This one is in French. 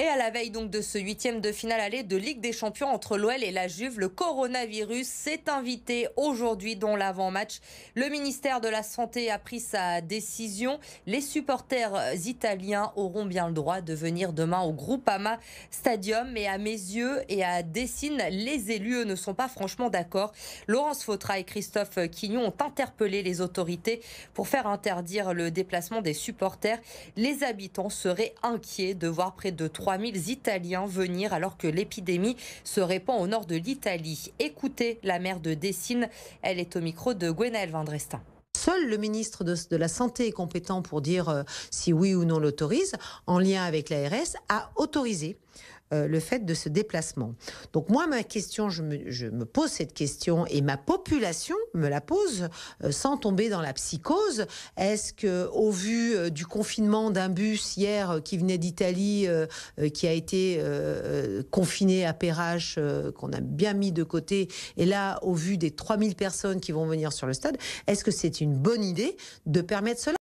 Et à la veille donc de ce huitième de finale aller de Ligue des Champions entre l'OL et la Juve, le coronavirus s'est invité aujourd'hui dans l'avant-match. Le ministère de la Santé a pris sa décision. Les supporters italiens auront bien le droit de venir demain au Groupama Stadium. Mais à mes yeux et à Dessine, les élus ne sont pas franchement d'accord. Laurence Fautra et Christophe Quignon ont interpellé les autorités pour faire interdire le déplacement des supporters. Les habitants seraient inquiets de voir près de 3 3000 Italiens venir alors que l'épidémie se répand au nord de l'Italie. Écoutez la maire de Dessine, elle est au micro de Gwenaëlle Vandrestin. Seul le ministre de, la Santé est compétent pour dire euh, si oui ou non l'autorise, en lien avec l'ARS, a autorisé euh, le fait de ce déplacement. Donc moi, ma question, je me, pose cette question et ma population me la pose euh, sans tomber dans la psychose. Est-ce que, au vu euh, du confinement d'un bus hier qui venait d'Italie, qui a été confiné à Perrache, qu'on a bien mis de côté, et là, au vu des 3000 personnes qui vont venir sur le stade, est-ce que c'est une bonne idée de permettre cela?